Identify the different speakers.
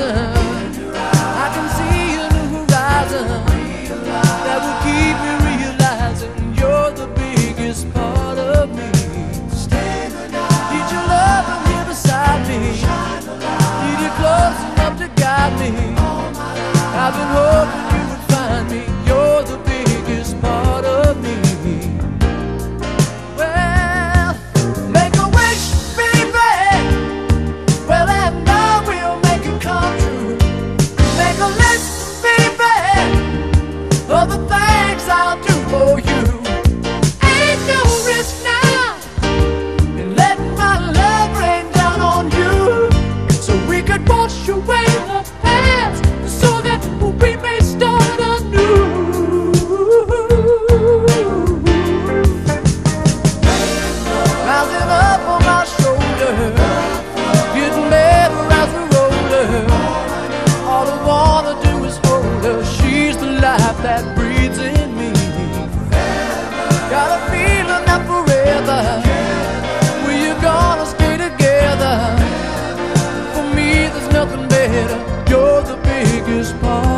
Speaker 1: coração. Things you're the biggest part.